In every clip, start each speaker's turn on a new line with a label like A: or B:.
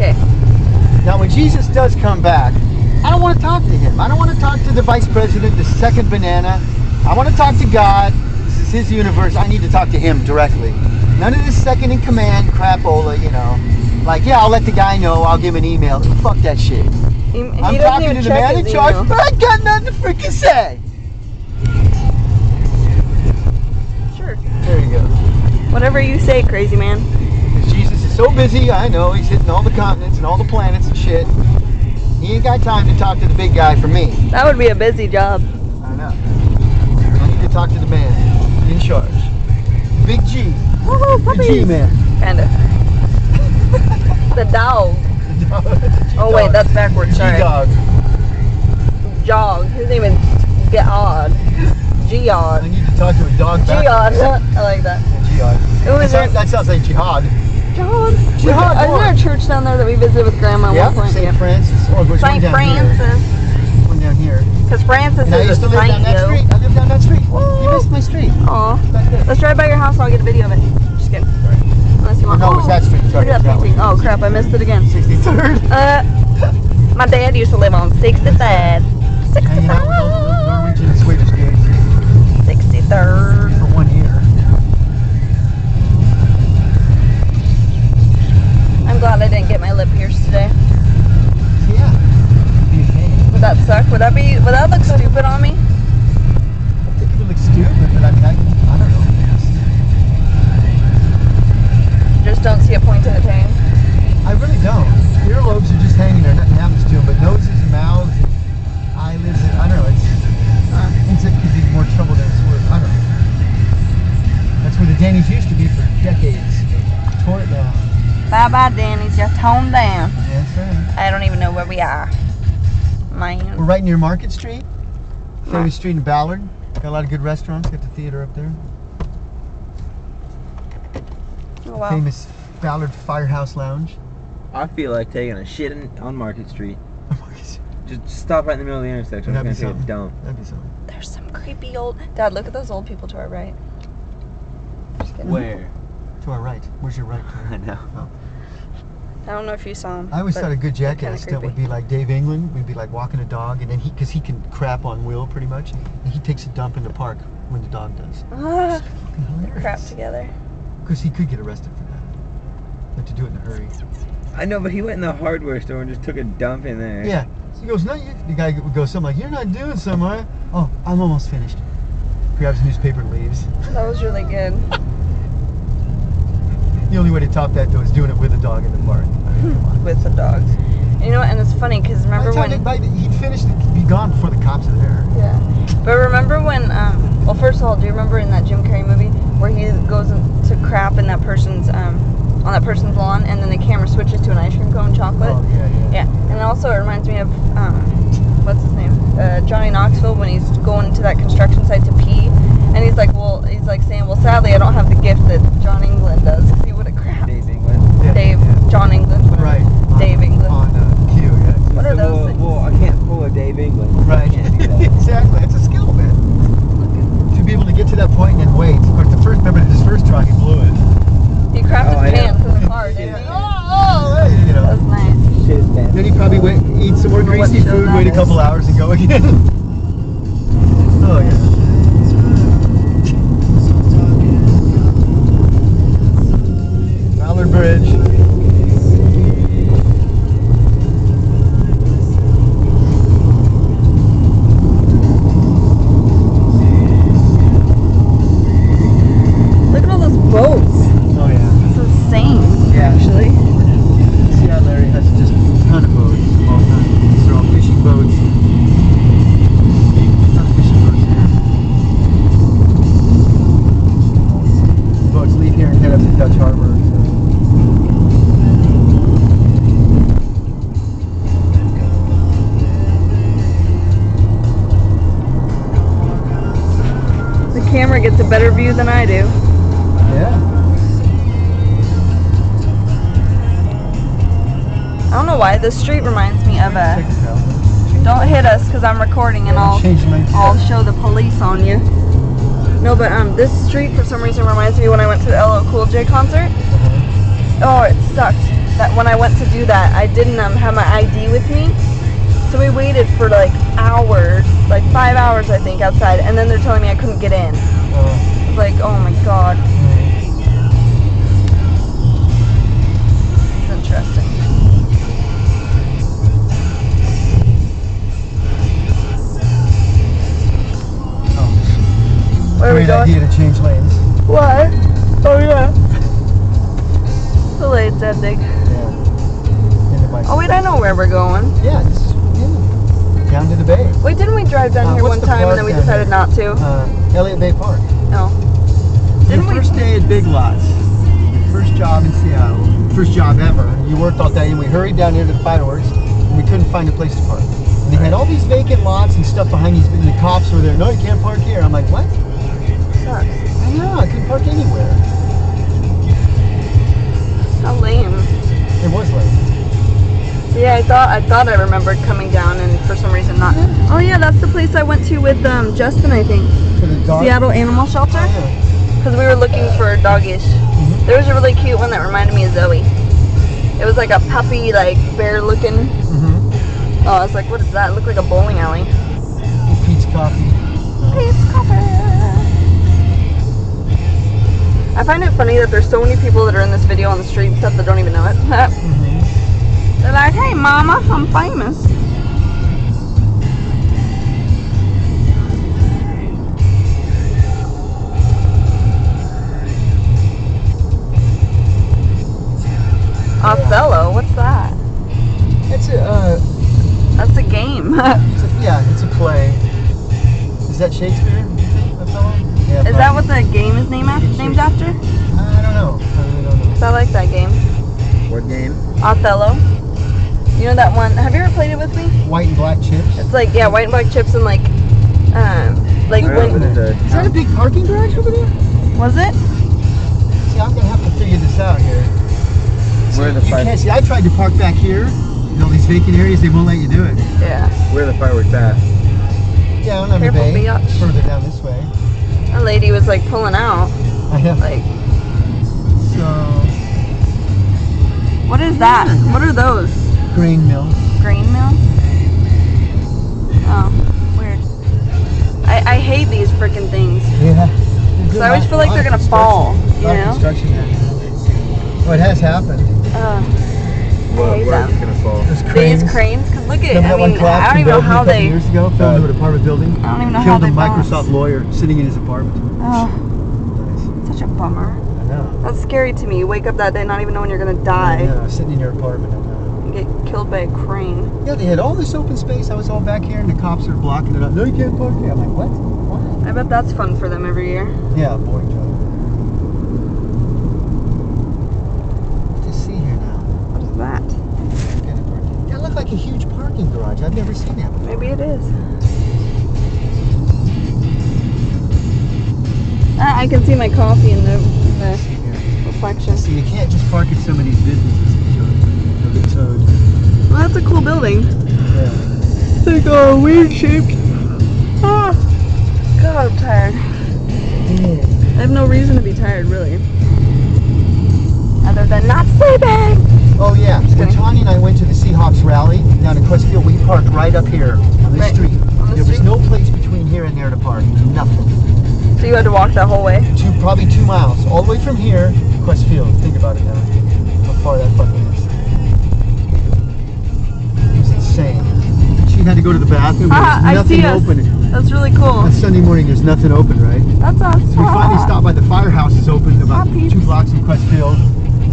A: Okay.
B: Now, when Jesus does come back, I don't want to talk to him. I don't want to talk to the vice president, the second banana. I want to talk to God. This is his universe. I need to talk to him directly. None of this second in command crapola, you know. Like, yeah, I'll let the guy know. I'll give him an email. Fuck that shit.
A: He, he
B: I'm talking to the man in charge,
A: email.
B: but I got nothing to freaking say.
A: Sure.
B: There you go.
A: Whatever you say, crazy man.
B: 'Cause Jesus is so busy, I know, he's hitting all the continents and all the planets and shit. He ain't got time to talk to the big guy for me.
A: That would be a busy job.
B: I know. I need to talk to the man in charge. Big G.
A: Woohoo,
B: The G man.
A: Kinda. the dog. Oh wait, that's backwards. Sorry.
B: G-Dog.
A: Jog. His name is Geod.
B: I need to talk to a dog
A: Geod. I like that. Who
B: That
A: is there?
B: sounds, that sounds like jihad.
A: Jihad.
B: Jihad,
A: Isn't there a church down there that we visited with Grandma at
B: Yeah,
A: one point?
B: St.
A: Yeah.
B: Francis. Or one
A: Saint
B: down
A: Francis.
B: Here. One down here.
A: Because Francis
B: And I
A: is
B: used
A: a
B: to live down that street. I live down that street. You missed my street.
A: Aw. Let's drive by your house. I'll get a video of it. Just kidding.
B: Sorry.
A: Unless you
B: Oh,
A: want.
B: no, it was that street.
A: Look
B: Sorry,
A: at that painting. Oh crap! I missed it again.
B: 63rd.
A: Uh, my dad used to live on 63rd.
B: Hanging out with all the
A: 63rd.
B: Norwegian and Swedish gays
A: 63rd. Stupid on me?
B: I think it would look stupid, but I mean, I, I don't know.
A: Just don't see a point in attain.
B: I really don't. Earlobes are just hanging there, nothing happens to them, but noses and mouths and eyelids, and, I don't know, it's,
A: Uh,
B: it's it could be more trouble than it's worth. I don't know. That's where the Denny's used to be for decades. Tore it down.
A: bye bye, Denny's. Just toned down.
B: That's right.
A: I don't even know where we are.
B: We're right near Market Street, famous
A: Right.
B: street in Ballard. Got a lot of good restaurants. Got the theater up there.
A: Oh, wow.
B: Famous Ballard Firehouse Lounge.
C: I feel like taking a shit in, on Market Street. Just stop right in the middle of the intersection. I'm
B: That'd
C: just
B: be
C: gonna take a
B: something.
C: dump.
B: That'd be something.
A: There's some creepy old. Dad, look at those old people to our right. Just kidding.
C: Where?
B: To our right. Where's your right?
C: I
B: Turn?
C: know. Oh.
A: I don't know if you saw him.
B: I always thought a good jackass
A: kinda
B: stunt would be like Dave England. We'd be like walking a dog, and then he, because he can crap on Will pretty much, and he takes a dump in the park when the dog does.
A: Ah, crap together.
B: Because he could get arrested for that. You have to do it in a hurry.
C: I know, but he went in the hardware store and just took a dump in there.
B: Yeah. So He goes, no, you, the guy would go something like, you're not doing something, are you?" Oh, I'm almost finished. Grabs a newspaper and leaves.
A: That was really good.
B: The only way to top that, though, is doing it with a dog in the park. I mean,
A: with the dogs. You know? And it's funny because remember when?
B: he'd finish, be gone before the cops are there.
A: Yeah. But remember when? Um, well, first of all, do you remember in that Jim Carrey movie where he goes to crap in that person's um, on that person's lawn, and then the camera switches to an ice cream cone chocolate?
B: Oh, yeah, yeah.
A: Yeah. And also, it reminds me of um, what's his name? Uh, Johnny Knoxville when he's going to that construction site to pee, and he's like, well, he's like saying, well, sadly, I don't have the gift that John England does because he would have crapped.
C: Dave England.
B: Yeah,
A: Dave,
B: yeah.
A: John England, whatever.
B: Right. on-
A: Dave England.
B: On uh, cue, yeah.
A: What are those
C: Well,
A: things?
C: well, I can't pull a Dave England.
B: Right.
C: I can't do that.
B: exactly. It's a skill, man. To be able to get to that point and then wait. Of course, the first, remember his first try, he blew it.
A: He crapped
C: Oh,
A: his
C: know.
A: pants in the car, didn't he?
B: Oh, oh, hey, you
A: That was
B: know.
A: nice.
C: Shit his pants.
B: Then he probably went, eat some more
A: I don't know what
B: greasy food,
A: that
B: wait a couple hours, and go again. oh yeah. Ballard Bridge. Leave here and head up to Dutch Harbor. so.
A: The camera gets a better view than I do.
B: Yeah.
A: I don't know why. This street reminds me of a. Don't hit us because I'm recording and I'll I'll show the police on you. No, but um, this street for some reason reminds me when I went to the LL Cool J concert.
B: Uh-huh.
A: oh, it sucked that when I went to do that, I didn't um, have my ID with me. So we waited for like hours, like five hours, I think, outside. And then they're telling me I couldn't get in.
B: Uh,
A: It's like, oh my god, Where are we
B: great
A: going?
B: idea to change lanes.
A: Why? Oh yeah. The late's ending.
B: Yeah. Into my-
A: Oh wait, I know where we're going.
B: Yeah, just yeah. down to the bay.
A: Wait, didn't we drive down
B: Uh,
A: here one time and then we decided
B: here?
A: not to?
B: Uh, Elliott Bay Park.
A: No.
B: Your
A: Didn't we?
B: first day at Big Lots, your first job in Seattle, first job ever. You worked all day, and we hurried down here to the fireworks, and we couldn't find a place to park. And they had all these vacant lots and stuff behind these, and the cops were there. No, you can't park here. I'm like, what?
A: Thought I thought I remembered coming down and for some reason not. Oh yeah, that's the place I went to with um Justin, I think.
B: for the dog.
A: Seattle Animal Shelter.
B: Oh, yeah.
A: Because we were looking for doggies.
B: Mhm.
A: There was a really cute one that reminded me of Zoe. It was like a puppy, like bear looking.
B: Mm-hmm.
A: Oh, I was like, what is that? It looked like a bowling alley.
B: Peet's Coffee.
A: Peet's Coffee. I find it funny that there's so many people that are in this video on the street and stuff that don't even know it.
B: Mm-hmm.
A: They're like, hey mama, I'm famous. Othello, what's that?
B: It's a, uh,
A: That's a game.
B: it's a, yeah, it's a play. Is that Shakespeare? Othello? Yeah.
A: Is that what the game is named after? Named after?
B: I don't know. I really don't know.
A: 'Cause I like that game.
C: What game?
A: Othello. You know that one? Have you ever played it with me?
B: White and black chips.
A: It's like yeah, white and black chips and like, um, like
C: I
A: when
C: opened it.
B: Is that a big parking garage over there?
A: was it?
B: See, I'm gonna have to figure this out here.
C: Where are the
B: you
C: fire-
B: can't see. I tried to park back here. In all these vacant areas, they won't let you do it.
A: Yeah.
C: Where are the fireworks at?
B: Down on the
A: Careful,
B: bay,
A: biatch.
B: further down this way.
A: A lady was like pulling out.
B: I have.
A: Like,
B: So
A: what is that? What are those?
B: Grain mill.
A: Grain mills? Oh, weird. I, I hate these freaking things.
B: Yeah.
A: So I always feel like they're gonna fall, you know?
B: Construction there. Oh, it has happened.
A: Uh,
C: What,
A: hate
C: where
A: them.
C: is it gonna fall?
B: There's cranes.
A: these cranes, cause look at,
B: Remember
A: I
B: that one
A: mean,
B: collapsed
A: I don't even know how they,
B: years ago, fell
C: Uh,
B: into an apartment building.
A: I don't even know how they Killed
B: a Microsoft
A: balance.
B: lawyer sitting in his apartment.
A: Oh,
B: Nice.
A: such a bummer.
B: I know.
A: That's scary to me. You wake up that day not even knowing you're gonna die
B: Yeah, sitting in your apartment. I know.
A: and get killed by a crane.
B: Yeah, they had all this open space. I was all back here, and the cops are blocking it up. No, you can't park here. I'm like, what? What?
A: I bet that's fun for them every year.
B: Yeah, boring job. What to see here now?
A: What is that?
B: That looked like a huge parking garage. I've never seen that before.
A: Maybe it is. Ah, I can see my coffee in the, the reflection.
B: See, you can't just park at some of
A: Well, that's a cool building.
B: Yeah.
A: It's like a weird shaped. Ah. God, I'm tired. I have no reason to be tired, really. Other than not sleeping.
B: Oh yeah. When. Tanya and I went to the Seahawks rally down in Qwest Field, we parked right up here on this
A: Right,
B: street.
A: on the
B: there was no place between here and there to park. Nothing.
A: So you had to walk that whole way?
B: Two, probably two miles, all the way from here to Qwest Field. Think about it now. How far that fucking is. She had to go to the bathroom. There
A: Ah,
B: was
A: I
B: nothing
A: see
B: open.
A: That's really cool.
B: On Sunday morning, there's nothing open, right?
A: That's us.
B: So we finally stopped by the firehouse is open about
A: Ah,
B: two blocks from Qwest Field.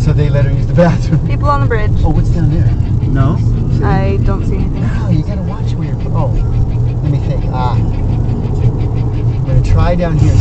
B: So they let her use the bathroom.
A: People on the bridge.
B: Oh, what's down there? No?
A: I don't see anything.
B: No, you gotta watch where you're. Oh, let me think. Ah. I'm gonna try down here.